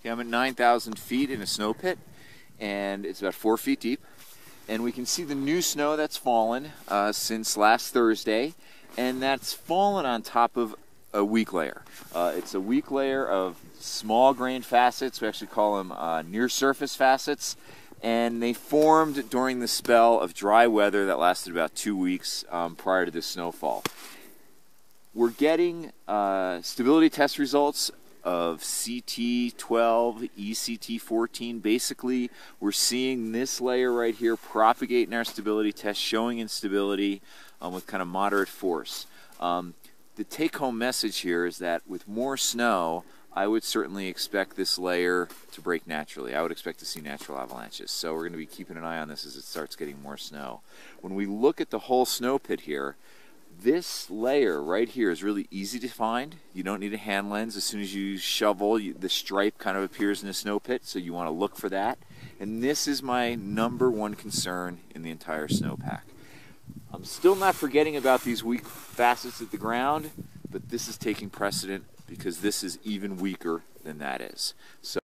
Okay, I'm at 9,000 feet in a snow pit, and it's about four feet deep. And we can see the new snow that's fallen uh, since last Thursday, and that's fallen on top of a weak layer. Uh, it's a weak layer of small grain facets. We actually call them uh, near surface facets. And they formed during the spell of dry weather that lasted about two weeks um, prior to the snowfall. We're getting uh, stability test results of CT12, ECT14. Basically, we're seeing this layer right here propagate in our stability test, showing instability um, with kind of moderate force. Um, the take home message here is that with more snow, I would certainly expect this layer to break naturally. I would expect to see natural avalanches. So we're going to be keeping an eye on this as it starts getting more snow. When we look at the whole snow pit here, this layer right here is really easy to find. You don't need a hand lens. As soon as you shovel, you, the stripe kind of appears in the snow pit, so you want to look for that. And this is my number one concern in the entire snowpack. I'm still not forgetting about these weak facets at the ground, but this is taking precedent because this is even weaker than that is. So